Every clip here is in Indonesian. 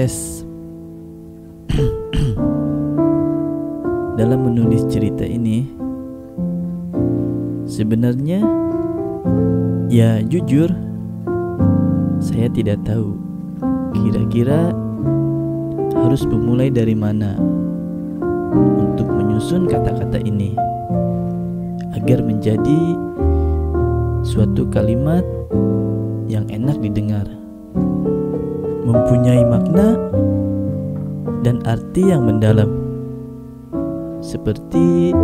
tes. Dalam menulis cerita ini, sebenarnya ya jujur saya tidak tahu kira-kira harus memulai dari mana untuk menyusun kata-kata ini agar menjadi suatu kalimat yang enak didengar, mempunyai makna dan arti yang mendalam, seperti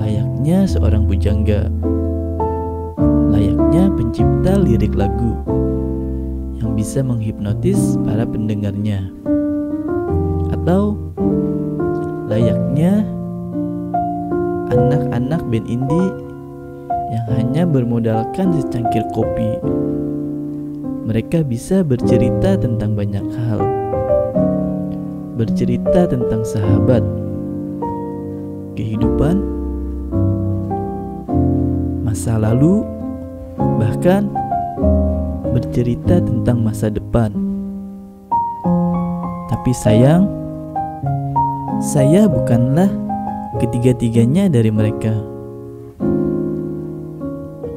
layaknya seorang bujangga, layaknya pencipta lirik lagu yang bisa menghipnotis para pendengarnya, atau layaknya anak-anak band indie yang hanya bermodalkan secangkir kopi. Mereka bisa bercerita tentang banyak hal, bercerita tentang sahabat, kehidupan, masa lalu, bahkan bercerita tentang masa depan. Tapi sayang, saya bukanlah ketiga-tiganya dari mereka.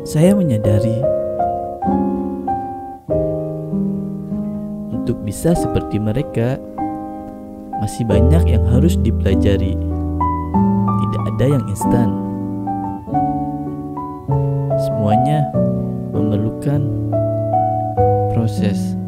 Saya menyadari untuk bisa seperti mereka, masih banyak yang harus dipelajari. Tidak ada yang instan. Semuanya memerlukan proses.